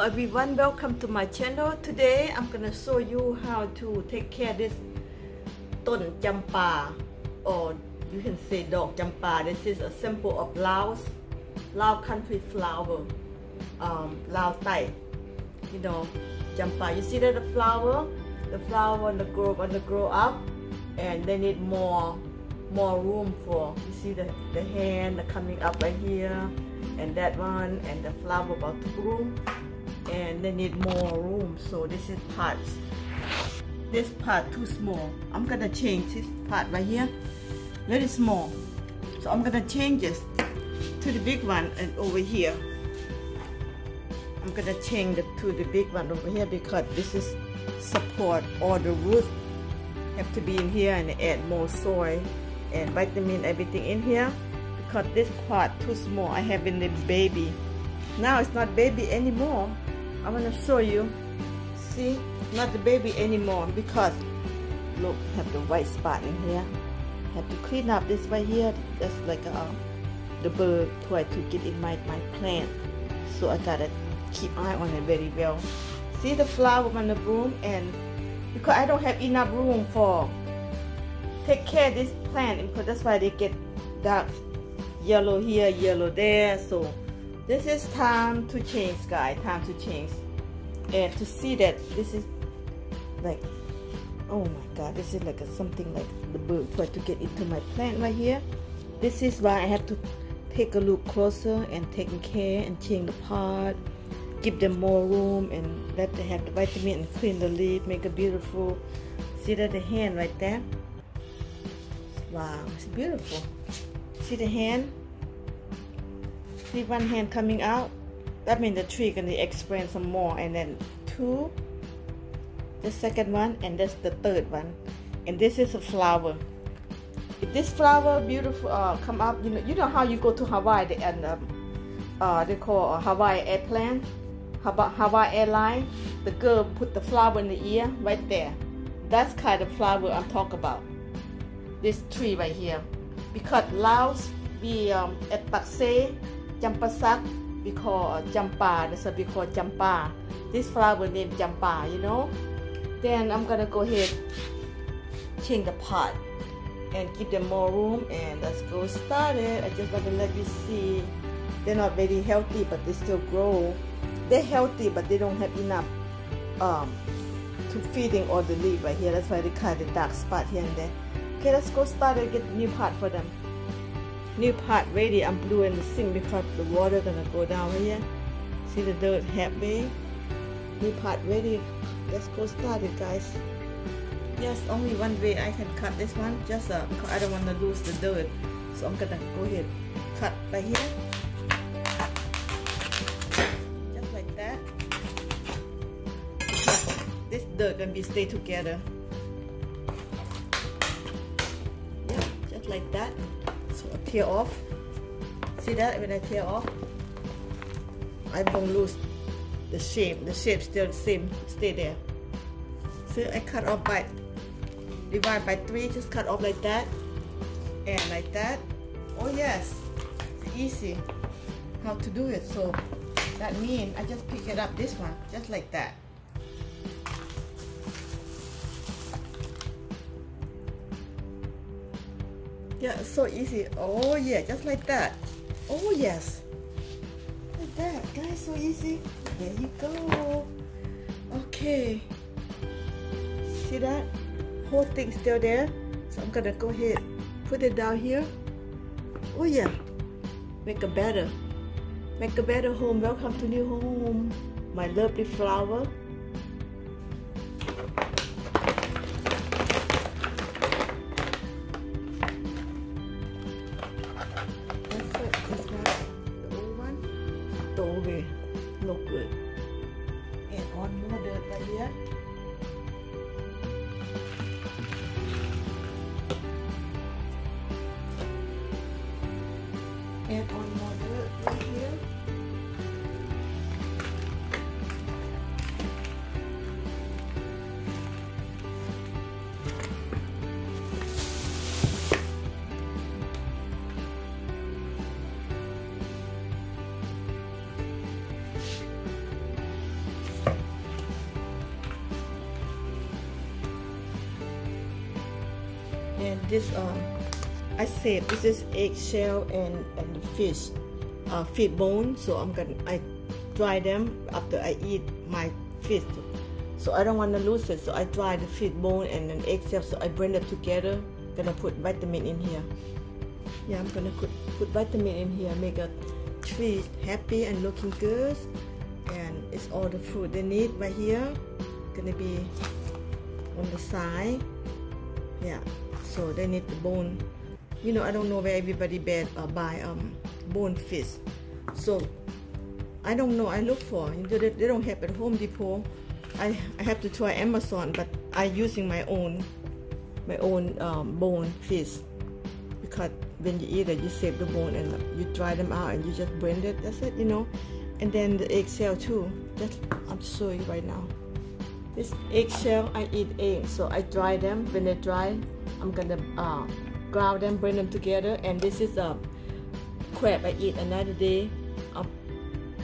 everyone. Welcome to my channel. Today I'm gonna show you how to take care this ton jampa or you can say dog jampa. This is a symbol of Laos Lao country flower um, Lao Tai, you know, Jampa. You see that the flower, the flower on the grow on the grow up, and they need more more room for. You see the the hand coming up right here, and that one, and the flower about to bloom, and they need more room. So this is part. This part too small. I'm gonna change this part right here. Very small. So I'm gonna change this to the big one and over here. I'm gonna change to the big one over here because this is support all the roots have to be in here and add more soil and vitamin everything in here. Because this part too small I have in the baby. Now it's not baby anymore. I'm gonna show you. See? Not the baby anymore because look have the white spot in here. Have to clean up this right here. That's like uh, the bird try to get in my, my plant. So I gotta keep eye on it very well see the flower on the broom and because I don't have enough room for take care of this plant because that's why they get dark yellow here yellow there. So this is time to change guys time to change. And to see that this is like oh my god this is like a, something like the bird try to get into my plant right here. This is why I have to take a look closer and taking care and change the pot give them more room and let them have the vitamin and clean the leaf make it beautiful. See that the hand right there? Wow it's beautiful. See the hand? See one hand coming out? That means the tree gonna expand some more. And then two the second one and that's the third one. And this is a flower. If this flower beautiful uh, come up you know you know how you go to Hawaii and um, uh, they call a Hawaii airplane Hawaii airline the girl put the flower in the ear right there that's kind of flower I'm talking about this tree right here because Laos we um, at Pakse Champasak we call Jampa, that's what we call Jampa. This flower named Jampa, you know. Then I'm gonna go ahead, change the pot and give them more room and let's go start it. I just want to let you see. They're not very healthy, but they still grow. They're healthy, but they don't have enough um, to feeding all the leaf right here. That's why they cut the dark spot here and there. Okay, let's go start and get the new pot for them. New pot ready. I'm blue in the sink because the water gonna go down here. See the dirt happy? New pot ready. Let's go start it guys. Yes only one way I can cut this one. Just uh, because I don't want to lose the dirt. So I'm gonna go ahead cut by here dirt gonna be stay together. Yeah just like that. So I tear off. See that? When I tear off I don't lose the shape the shape still the same stay there. So I cut off by divide by three just cut off like that. And like that. Oh yes. It's easy how to do it. So that means I just pick it up this one just like that Yeah, so easy. Oh yeah, just like that. Oh yes. Like that, guys, so easy. There you go. Okay. See that? Whole thing still there. So I'm gonna go ahead, put it down here. Oh yeah. Make a better. Make a better home. Welcome to new home. My lovely flower. This um I said this is eggshell and and fish uh, bone. So I'm gonna I dry them after I eat my fish so I don't want to lose it. So I dry the feet bone and an eggshell. So I blend it together. Gonna put vitamin in here. Yeah I'm gonna put, put vitamin in here. Make a tree happy and looking good. And it's all the food they need right here. Gonna be on the side. Yeah so they need the bone you know I don't know where everybody uh, buy um bone fish so I don't know I look for they, they don't have at Home Depot. I, I have to try Amazon but I using my own my own um, bone fish because when you eat it you save the bone and you dry them out and you just blend it that's it you know. And then the eggshell too just I'm showing right now this eggshell I eat eggs so I dry them. When they dry I'm gonna uh, ground them bring them together and this is a crab I eat another day. Um,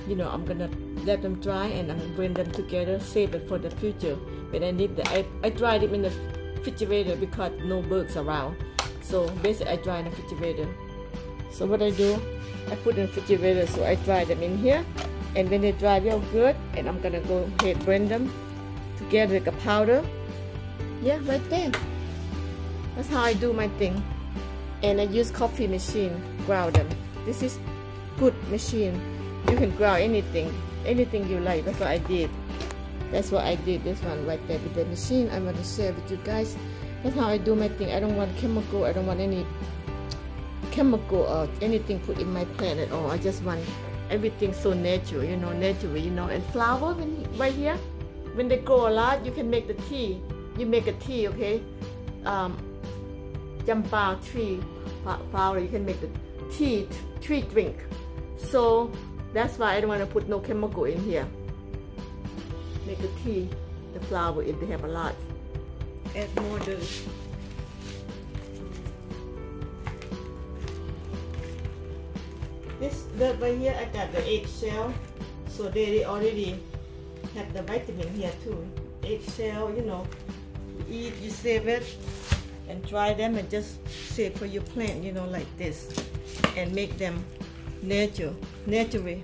you know I'm gonna let them dry and I'm gonna blend them together save it for the future. When I need the I, I dry them in the refrigerator because no bugs around. So basically I dry in the refrigerator. So what I do I put in the refrigerator so I dry them in here. And when they dry real good and I'm gonna go ahead blend them together like a powder. Yeah right there. That's how I do my thing. And I use coffee machine ground them. This is good machine. You can ground anything anything you like. That's what I did. That's what I did this one right there with the machine. I'm going to share with you guys. That's how I do my thing. I don't want chemical I don't want any chemical or anything put in my plant at all. I just want everything so natural you know natural you know. And flower when, right here when they grow a lot you can make the tea. You make a tea okay? Um, tree flower you can make the tea tree drink. So that's why I don't want to put no chemical in here. Make the tea the flower if they have a lot. Add more dirt this dirt right here I got the eggshell so they already have the vitamin here too. Eggshell you know you eat you save it and dry them and just save for your plant you know like this and make them natural natural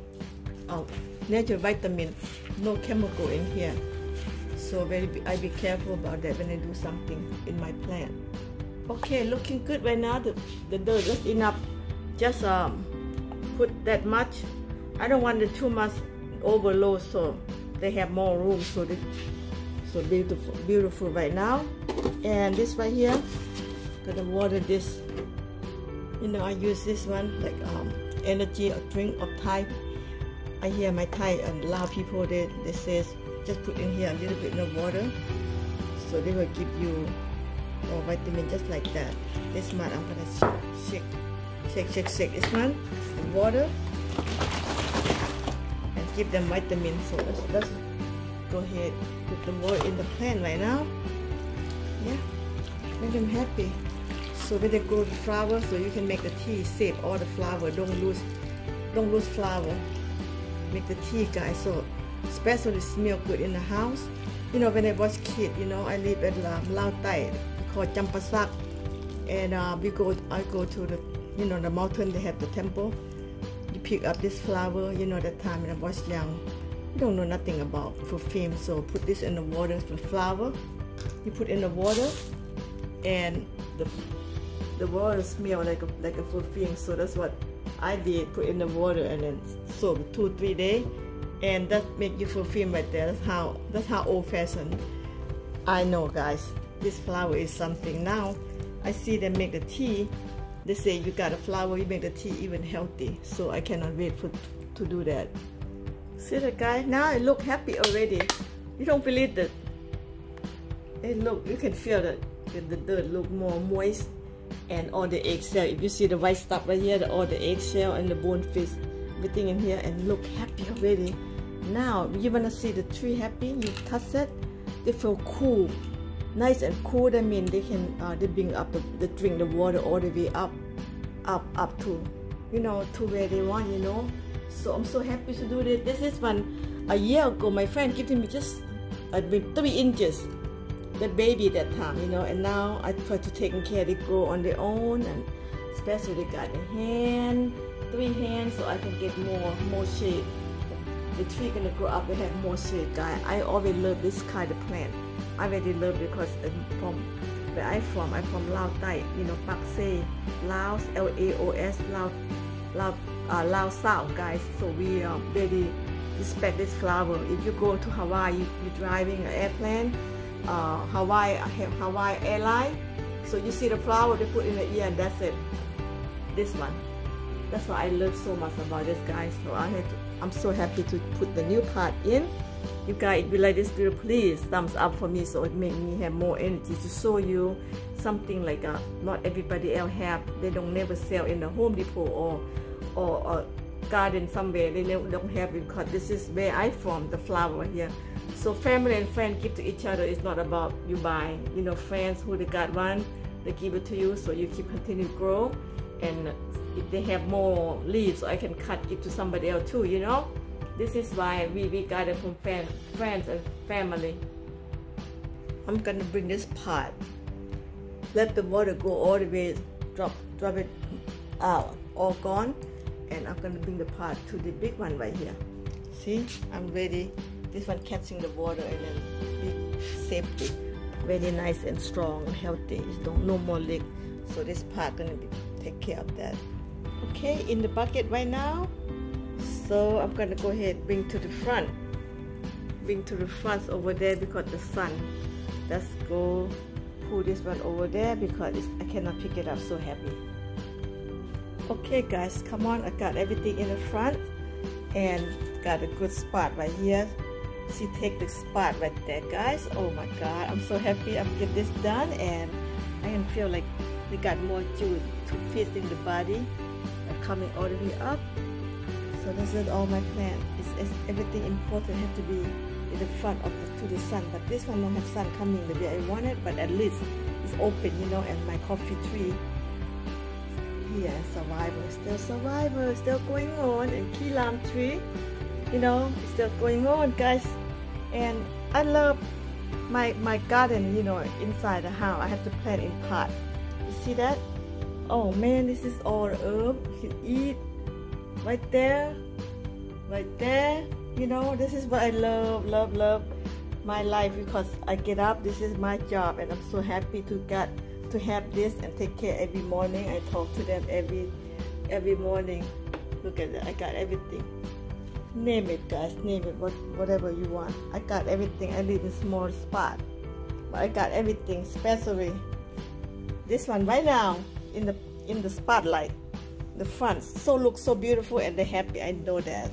oh, natural vitamin. No chemical in here. So very I be careful about that when I do something in my plant. Okay looking good right now. The, the dirt is enough. Just um, put that much. I don't want it too much overload so they have more room so they so beautiful beautiful right now. And this right here gonna water this. You know I use this one like um, energy or drink of type I hear my Thai and a lot of people they, they says just put in here a little bit of water. So they will give you a vitamin just like that. This one I'm gonna shake shake shake shake this one. Water give them vitamin so let's, let's go ahead put the water in the plant right now. Yeah make them happy. So when they grow the flower so you can make the tea. Save all the flower. Don't lose don't lose flower. Make the tea guys. So especially smell good in the house. You know when I was kid you know I live at uh, Lao Tai called Champasak. And uh, we go I go to the you know the mountain. They have the temple pick up this flower you know that time when I was young. You don't know nothing about perfume so put this in the water for flower. You put in the water and the the water smell like a like a perfume. So that's what I did put in the water and then soak two three days. And that make you perfume right there. That's how that's how old-fashioned I know guys. This flower is something. Now I see them make the tea they say you got a flower you make the tea even healthy. So I cannot wait for to do that. See the guy? Now I look happy already. You don't believe that? It look you can feel that the dirt look more moist. And all the eggshell if you see the white stuff right here the, all the eggshell and the bone fish everything in here and look happy already. Now you want to see the tree happy? You touch it they feel cool nice and cool that means they can uh, they bring up the, the drink the water all the way up up up to you know to where they want you know so i'm so happy to do this this is one a year ago my friend gave me just uh, three inches the baby that time, you know, and now I try to take care they grow on their own and especially they got a hand, three hands so I can get more more shade. The tree gonna grow up and have more shade guy. I always love this kind of plant. I really love because from where I from, I'm from Lao Thai, you know, Pak Se, Laos, L-A-O-S, Lao, Lao, uh, Lao South guys. So we um, really respect this flower. If you go to Hawaii, you, you're driving an airplane, uh, Hawaii, Hawaii airline. So you see the flower they put in the ear and that's it. This one. That's why I love so much about this guy. So I had to, I'm so happy to put the new part in. You guys, if you like this video, please thumbs up for me so it make me have more energy to show you something like uh, not everybody else have. They don't never sell in the Home Depot or or, garden somewhere. They don't have because this is where I from, the flower here. So family and friend give to each other. It's not about you buy You know, friends who they got one, they give it to you so you keep continue to grow. And if they have more leaves, I can cut it to somebody else too, you know. This is why we, we got from friends and family. I'm gonna bring this pot. Let the water go all the way, drop, drop it out, all gone. And I'm to bring the pot to the big one right here. See I'm ready. This one catching the water and then big safety. Very nice and strong healthy. No, no more leak. So this pot gonna be take care of that. Okay in the bucket right now so I'm gonna go ahead bring to the front. Bring to the front over there because the sun let's go pull this one over there because I cannot pick it up so heavy. Okay guys come on. I got everything in the front and got a good spot right here. See take the spot right there guys. Oh my god I'm so happy I'm get this done and I can feel like we got more juice to fit in the body and coming all the way up so this is all my plan. It's, it's everything important have to be in the front of the, to the sun. But this one don't have sun coming the way I want it but at least it's open you know and my coffee tree. Here survival still survival still going on. And key lime tree you know still going on guys. And I love my my garden you know inside the house. I have to plant in pot you see that? Oh man this is all herb. You can eat right there right there you know this is what I love love love my life because I get up this is my job and I'm so happy to get to have this and take care every morning. I talk to them every every morning. Look at that, I got everything. Name it guys, name it, what, whatever you want. I got everything. I live in small spot. But I got everything, especially this one right now in the in the spotlight. The front so looks so beautiful and they're happy. I know that.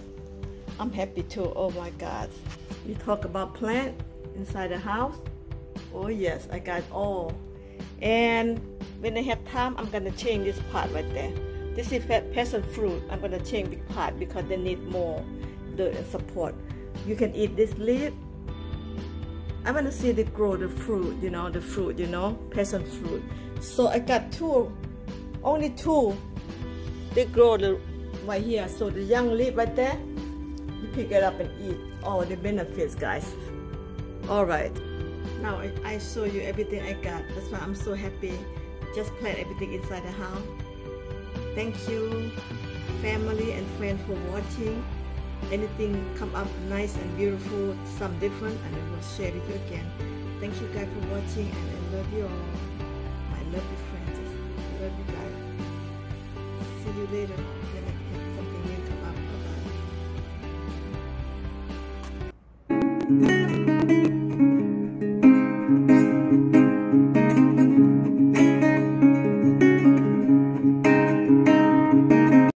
I'm happy too. Oh my God. You talk about plant inside the house. Oh yes, I got all and when I have time, I'm gonna change this part right there. This is passion fruit. I'm gonna change the part because they need more dirt and support. You can eat this leaf. I wanna see they grow the fruit, you know, the fruit, you know, passion fruit. So I got two, only two. They grow the right here. So the young leaf right there, you pick it up and eat. All the benefits, guys. All right. Now I, show you everything I got. That's why I'm so happy. Just plant everything inside the house. Thank you family and friends for watching. Anything come up nice and beautiful some different and I will share with you again. Thank you guys for watching and I love you all. My lovely friends. Love you guys you later